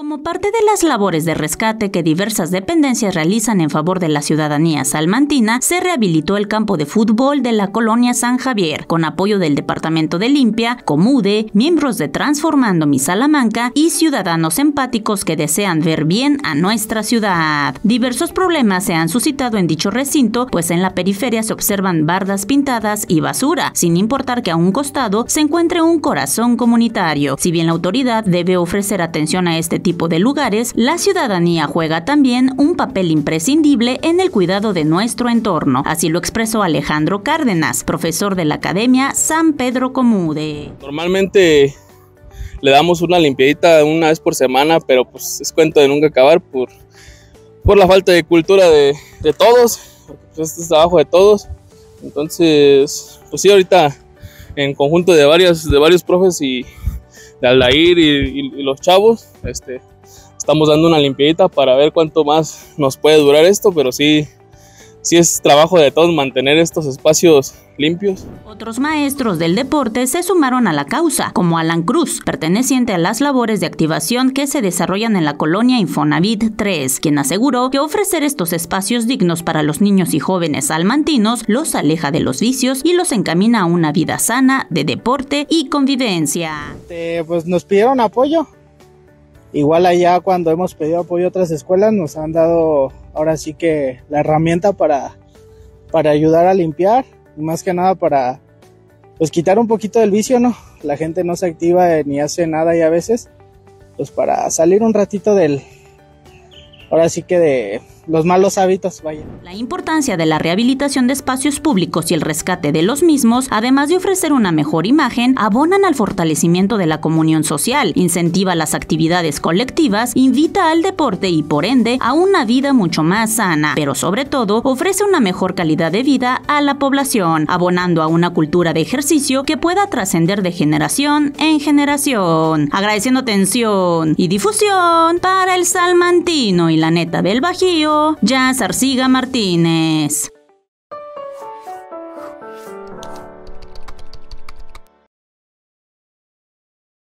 Como parte de las labores de rescate que diversas dependencias realizan en favor de la ciudadanía salmantina, se rehabilitó el campo de fútbol de la colonia San Javier, con apoyo del Departamento de Limpia, Comude, miembros de Transformando Mi Salamanca y ciudadanos empáticos que desean ver bien a nuestra ciudad. Diversos problemas se han suscitado en dicho recinto, pues en la periferia se observan bardas pintadas y basura, sin importar que a un costado se encuentre un corazón comunitario. Si bien la autoridad debe ofrecer atención a este tipo tipo de lugares, la ciudadanía juega también un papel imprescindible en el cuidado de nuestro entorno. Así lo expresó Alejandro Cárdenas, profesor de la Academia San Pedro Comude. Normalmente le damos una limpiadita una vez por semana, pero pues es cuento de nunca acabar por, por la falta de cultura de, todos, pues este es trabajo de todos. Entonces, pues sí, ahorita en conjunto de, varias, de varios profes y de Aldair y, los chavos. Este, estamos dando una limpiadita para ver cuánto más nos puede durar esto, pero sí, sí es trabajo de todos mantener estos espacios limpios. Otros maestros del deporte se sumaron a la causa, como Alan Cruz, perteneciente a las labores de activación que se desarrollan en la colonia Infonavit 3, quien aseguró que ofrecer estos espacios dignos para los niños y jóvenes salmantinos los aleja de los vicios y los encamina a una vida sana de deporte y convivencia. pues nos pidieron apoyo. Igual allá cuando hemos pedido apoyo a otras escuelas nos han dado ahora sí que la herramienta para, para ayudar a limpiar más que nada para pues quitar un poquito del vicio, ¿no? La gente no se activa ni hace nada y a veces, pues para salir un ratito del, ahora sí que de los malos hábitos, vaya. La importancia de la rehabilitación de espacios públicos y el rescate de los mismos, además de ofrecer una mejor imagen, abonan al fortalecimiento de la comunión social, incentiva las actividades colectivas, invita al deporte y por ende a una vida mucho más sana, pero sobre todo ofrece una mejor calidad de vida a la población, abonando a una cultura de ejercicio que pueda trascender de generación en generación, agradeciendo atención y difusión para el salmantino y la neta del Bajío, Jazz Arciga Martínez.